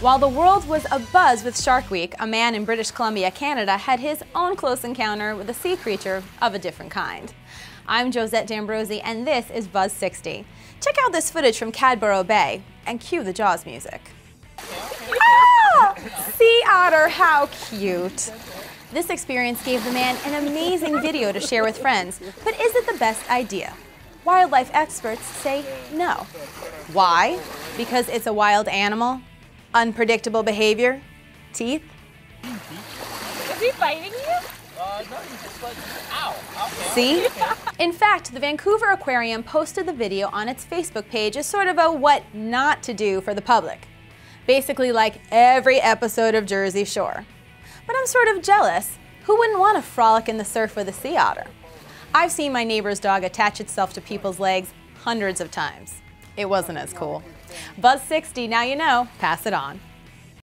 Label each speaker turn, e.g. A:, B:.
A: While the world was abuzz with Shark Week, a man in British Columbia, Canada had his own close encounter with a sea creature of a different kind. I'm Josette D'Ambrosi, and this is Buzz 60. Check out this footage from Cadboro Bay and cue the Jaws music. Ah! Sea otter, how cute! This experience gave the man an amazing video to share with friends, but is it the best idea? Wildlife experts say no. Why? Because it's a wild animal? Unpredictable behavior? Teeth?
B: Is he biting you?
C: Uh, no, he's just like, ow. Okay.
A: See? In fact, the Vancouver Aquarium posted the video on its Facebook page as sort of a what not to do for the public. Basically, like every episode of Jersey Shore. But I'm sort of jealous. Who wouldn't want to frolic in the surf with a sea otter? I've seen my neighbor's dog attach itself to people's legs hundreds of times. It wasn't as cool. Buzz 60, now you know, pass it on.